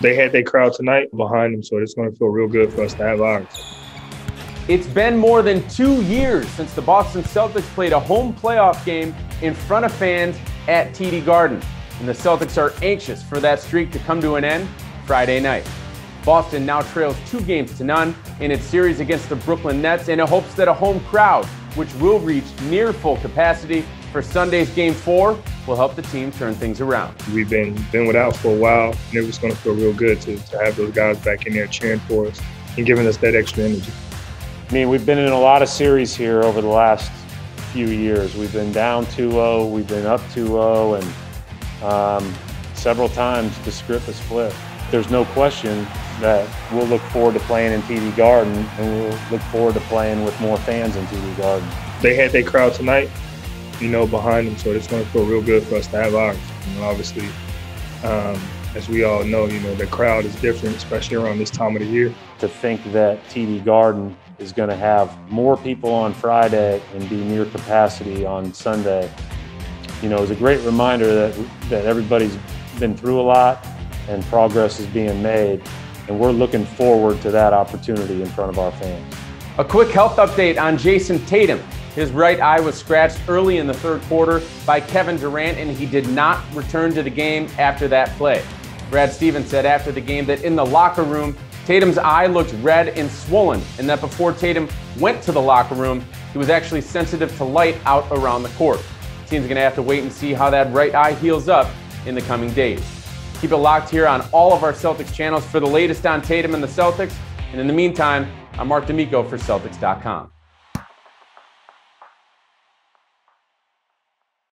They had their crowd tonight behind them, so it's going to feel real good for us to have ours. It's been more than two years since the Boston Celtics played a home playoff game in front of fans at TD Garden, and the Celtics are anxious for that streak to come to an end Friday night. Boston now trails two games to none in its series against the Brooklyn Nets, and it hopes that a home crowd, which will reach near full capacity for Sunday's Game 4, will help the team turn things around. We've been been without for a while, and it was going to feel real good to, to have those guys back in there cheering for us and giving us that extra energy. I mean, we've been in a lot of series here over the last few years. We've been down 2-0, we've been up 2-0, and um, several times the script has flipped. There's no question that we'll look forward to playing in TD Garden, and we'll look forward to playing with more fans in TD Garden. They had their crowd tonight, you know, behind them, so it's going to feel real good for us to have ours. You know, obviously, um, as we all know, you know, the crowd is different, especially around this time of the year. To think that TD Garden is going to have more people on Friday and be near capacity on Sunday, you know, is a great reminder that that everybody's been through a lot and progress is being made, and we're looking forward to that opportunity in front of our fans. A quick health update on Jayson Tatum. His right eye was scratched early in the third quarter by Kevin Durant, and he did not return to the game after that play. Brad Stevens said after the game that in the locker room, Tatum's eye looked red and swollen, and that before Tatum went to the locker room, he was actually sensitive to light out around the court. Team's going to have to wait and see how that right eye heals up in the coming days. Keep it locked here on all of our Celtics channels for the latest on Tatum and the Celtics. And in the meantime, I'm Marc D'Amico for Celtics.com.